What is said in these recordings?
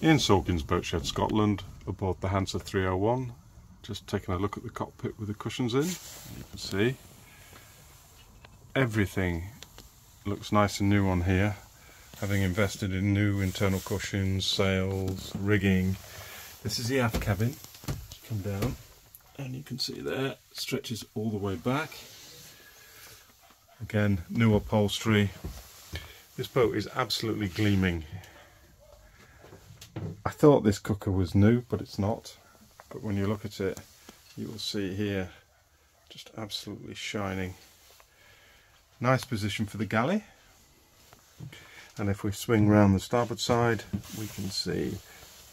in Sawkins Boatshed, Scotland, aboard the Hanse 301. Just taking a look at the cockpit with the cushions in. You can see everything looks nice and new on here. Having invested in new internal cushions, sails, rigging. This is the aft cabin. Come down and you can see there stretches all the way back. Again, new upholstery. This boat is absolutely gleaming I thought this cooker was new, but it's not. But when you look at it, you will see here, just absolutely shining. Nice position for the galley. And if we swing round the starboard side, we can see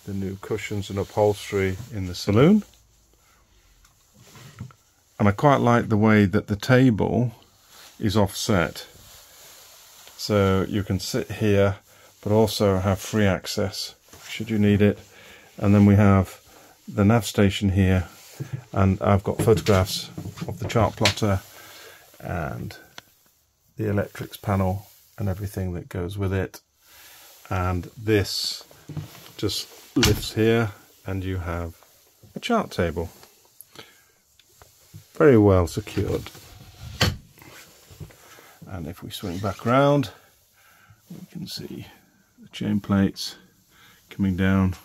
the new cushions and upholstery in the saloon. And I quite like the way that the table is offset. So you can sit here, but also have free access should you need it. And then we have the nav station here and I've got photographs of the chart plotter and the electrics panel and everything that goes with it. And this just lifts here and you have a chart table. Very well secured. And if we swing back around we can see the chain plates coming down.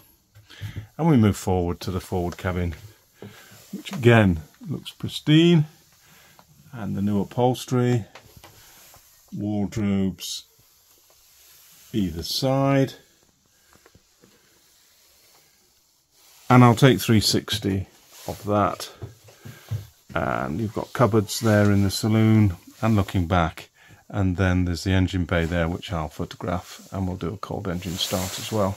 And we move forward to the forward cabin which again looks pristine. And the new upholstery wardrobes either side. And I'll take 360 of that. And you've got cupboards there in the saloon and looking back. And then there's the engine bay there which I'll photograph. And we'll do a cold engine start as well